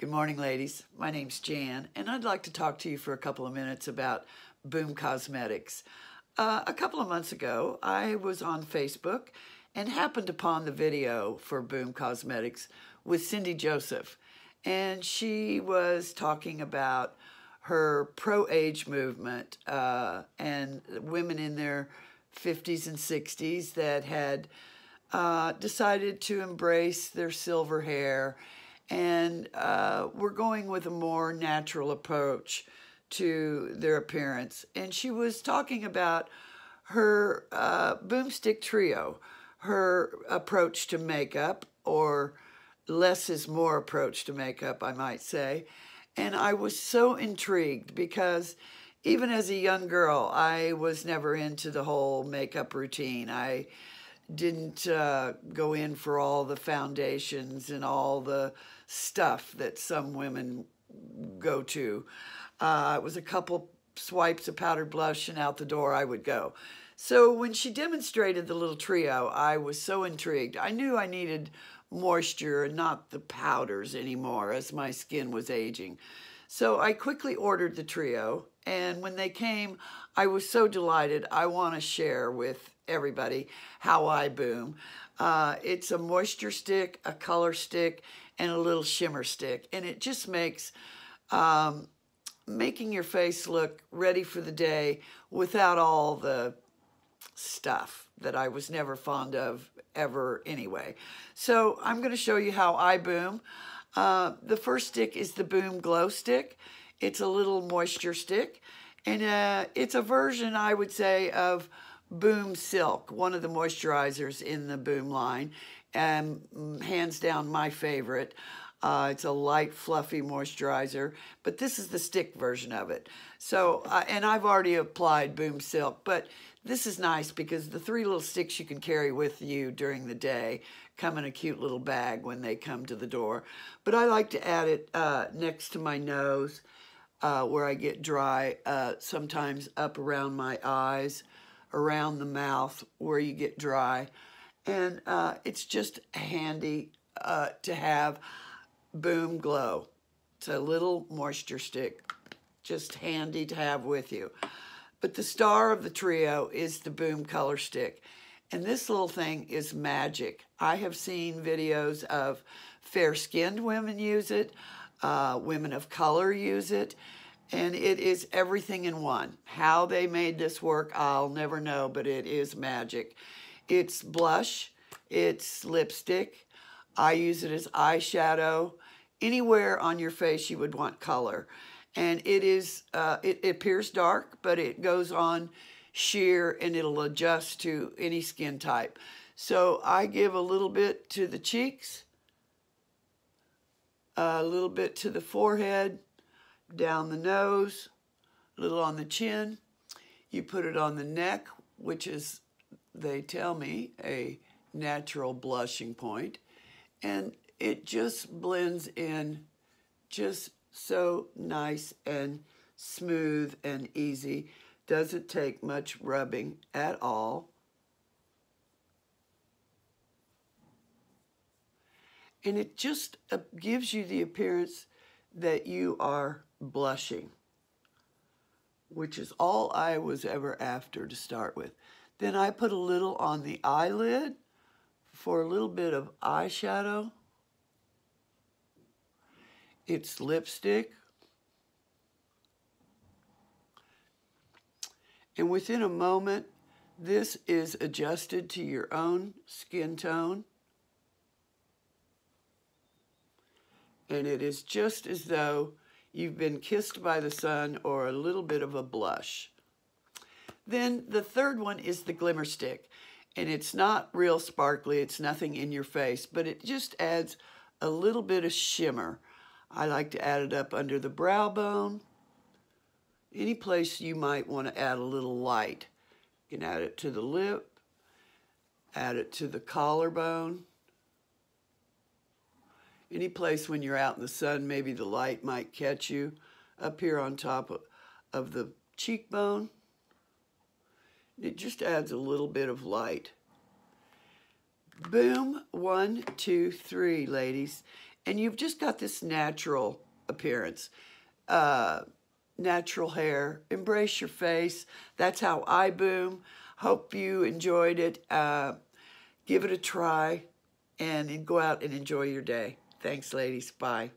Good morning, ladies. My name's Jan, and I'd like to talk to you for a couple of minutes about Boom Cosmetics. Uh, a couple of months ago, I was on Facebook and happened upon the video for Boom Cosmetics with Cindy Joseph. And she was talking about her pro age movement uh, and women in their 50s and 60s that had uh, decided to embrace their silver hair and uh, we're going with a more natural approach to their appearance. And she was talking about her uh, boomstick trio, her approach to makeup, or less is more approach to makeup, I might say. And I was so intrigued because even as a young girl, I was never into the whole makeup routine. I didn't uh, go in for all the foundations and all the stuff that some women go to. Uh, it was a couple swipes of powdered blush and out the door I would go. So when she demonstrated the little trio, I was so intrigued. I knew I needed moisture and not the powders anymore as my skin was aging. So I quickly ordered the trio, and when they came, I was so delighted. I want to share with everybody how I boom. Uh, it's a moisture stick, a color stick, and a little shimmer stick. And it just makes um, making your face look ready for the day without all the stuff that I was never fond of ever anyway. So I'm going to show you how I boom. Uh, the first stick is the Boom Glow Stick. It's a little moisture stick. And uh, it's a version, I would say, of Boom Silk, one of the moisturizers in the Boom line and hands down my favorite. Uh, it's a light, fluffy moisturizer, but this is the stick version of it. So, uh, and I've already applied Boom Silk, but this is nice because the three little sticks you can carry with you during the day come in a cute little bag when they come to the door. But I like to add it uh, next to my nose uh, where I get dry, uh, sometimes up around my eyes, around the mouth where you get dry and uh, it's just handy uh, to have Boom Glow. It's a little moisture stick, just handy to have with you. But the star of the trio is the Boom Color Stick. And this little thing is magic. I have seen videos of fair-skinned women use it, uh, women of color use it, and it is everything in one. How they made this work, I'll never know, but it is magic. It's blush, it's lipstick. I use it as eyeshadow. Anywhere on your face you would want color. And it is, uh, it, it appears dark, but it goes on sheer and it'll adjust to any skin type. So I give a little bit to the cheeks, a little bit to the forehead, down the nose, a little on the chin. You put it on the neck, which is they tell me, a natural blushing point, and it just blends in just so nice and smooth and easy. Doesn't take much rubbing at all. And it just uh, gives you the appearance that you are blushing, which is all I was ever after to start with. Then I put a little on the eyelid for a little bit of eyeshadow. It's lipstick. And within a moment, this is adjusted to your own skin tone. And it is just as though you've been kissed by the sun or a little bit of a blush. Then the third one is the glimmer stick. And it's not real sparkly, it's nothing in your face, but it just adds a little bit of shimmer. I like to add it up under the brow bone. Any place you might want to add a little light. You can add it to the lip, add it to the collarbone. Any place when you're out in the sun, maybe the light might catch you. Up here on top of, the cheekbone. It just adds a little bit of light. Boom, one, two, three, ladies. And you've just got this natural appearance. Uh, natural hair. Embrace your face. That's how I boom. Hope you enjoyed it. Uh, give it a try and go out and enjoy your day. Thanks, ladies. Bye.